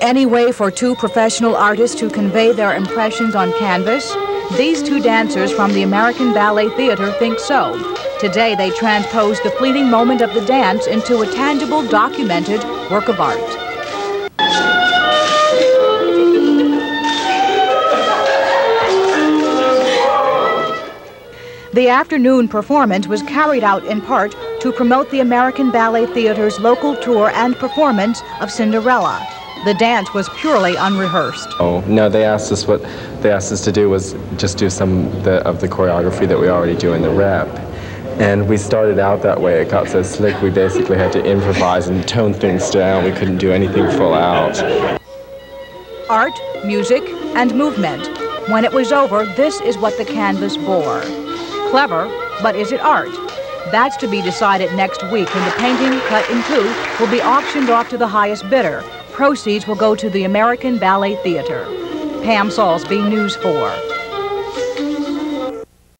any way for two professional artists to convey their impressions on canvas? These two dancers from the American Ballet Theater think so. Today they transpose the fleeting moment of the dance into a tangible, documented work of art. The afternoon performance was carried out in part to promote the American Ballet Theater's local tour and performance of Cinderella. The dance was purely unrehearsed. Oh, no, they asked us what they asked us to do was just do some the, of the choreography that we already do in the rep. And we started out that way. It got so slick, we basically had to improvise and tone things down. We couldn't do anything full out. Art, music, and movement. When it was over, this is what the canvas bore. Clever, but is it art? That's to be decided next week when the painting, cut in two, will be auctioned off to the highest bidder. Proceeds will go to the American Ballet Theater. Pam Saulsby, News 4.